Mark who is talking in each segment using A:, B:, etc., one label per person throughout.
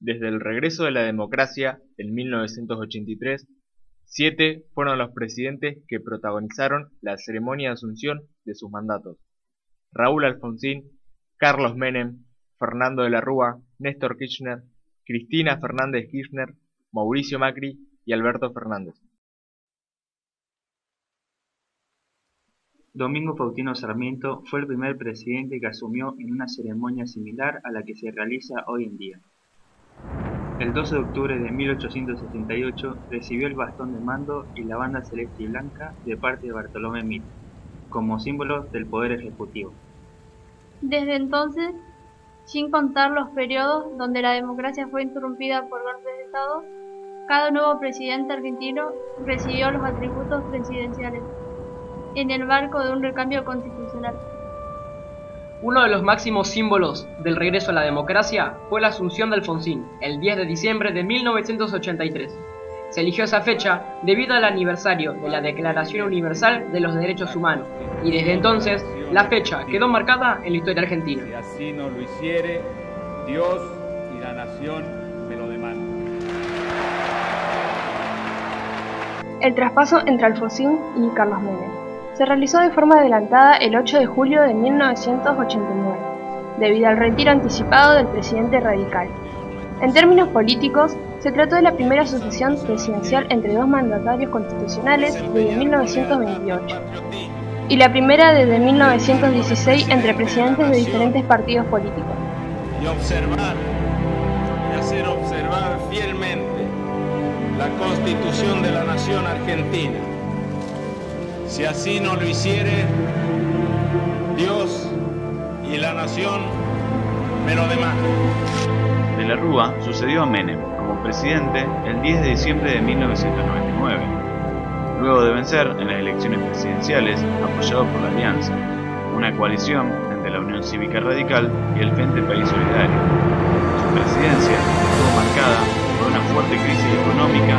A: Desde el regreso de la democracia en 1983, siete fueron los presidentes que protagonizaron la ceremonia de asunción de sus mandatos. Raúl Alfonsín, Carlos Menem, Fernando de la Rúa, Néstor Kirchner, Cristina Fernández Kirchner, Mauricio Macri y Alberto Fernández.
B: Domingo Faustino Sarmiento fue el primer presidente que asumió en una ceremonia similar a la que se realiza hoy en día. El 12 de octubre de 1878 recibió el bastón de mando y la banda celeste y blanca de parte de Bartolomé Mitre, como símbolo del poder ejecutivo.
C: Desde entonces, sin contar los periodos donde la democracia fue interrumpida por golpes de Estado, cada nuevo presidente argentino recibió los atributos presidenciales en el marco de un recambio constitucional.
D: Uno de los máximos símbolos del regreso a la democracia fue la asunción de Alfonsín, el 10 de diciembre de 1983. Se eligió esa fecha debido al aniversario de la Declaración Universal de los Derechos Humanos, y desde entonces la fecha quedó marcada en la historia argentina.
E: Si así no lo hiciere, Dios y la nación me lo demandan.
F: El traspaso entre Alfonsín y Carlos Menem se realizó de forma adelantada el 8 de julio de 1989, debido al retiro anticipado del presidente radical. En términos políticos, se trató de la primera sucesión presidencial entre dos mandatarios constitucionales desde 1928 y la primera desde 1916 entre presidentes de diferentes partidos políticos.
G: Y observar y hacer observar fielmente la Constitución de la Nación Argentina si así no lo hiciere, Dios y la nación me lo demandan.
H: De la Rúa sucedió a Menem como presidente el 10 de diciembre de 1999, luego de vencer en las elecciones presidenciales apoyado por la Alianza, una coalición entre la Unión Cívica Radical y el Frente País Solidario. Su presidencia estuvo marcada por una fuerte crisis económica,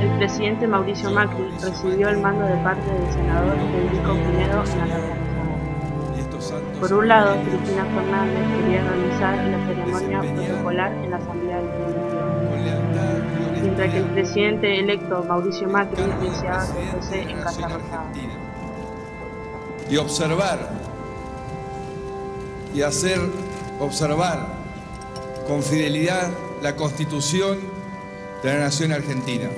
F: el presidente Mauricio Macri recibió el mando de parte del senador Federico Pinedo en la organización. Por un lado, Cristina Fernández quería realizar la ceremonia protocolar en la Asamblea Legislativa, mientras que el presidente electo Mauricio Macri deseaba que fuese en Casa Rosada.
I: Y observar y hacer observar con fidelidad la Constitución de la Nación Argentina.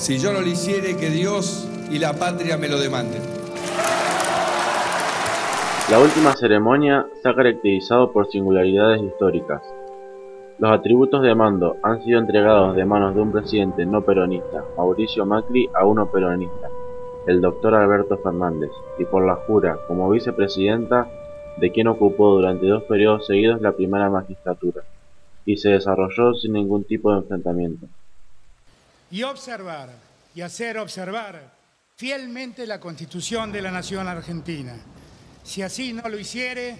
I: Si yo no lo hiciere, que Dios y la patria me lo demanden.
J: La última ceremonia se ha caracterizado por singularidades históricas. Los atributos de mando han sido entregados de manos de un presidente no peronista, Mauricio Macri, a uno peronista, el doctor Alberto Fernández, y por la jura como vicepresidenta de quien ocupó durante dos periodos seguidos la primera magistratura, y se desarrolló sin ningún tipo de enfrentamiento.
K: Y observar y hacer observar fielmente la Constitución de la Nación Argentina. Si así no lo hiciere,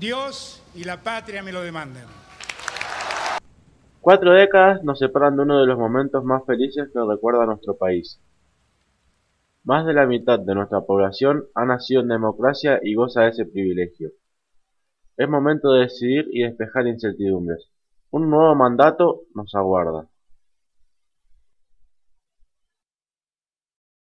K: Dios y la patria me lo demandan.
J: Cuatro décadas nos separan de uno de los momentos más felices que recuerda nuestro país. Más de la mitad de nuestra población ha nacido en democracia y goza de ese privilegio. Es momento de decidir y despejar incertidumbres. Un nuevo mandato nos aguarda.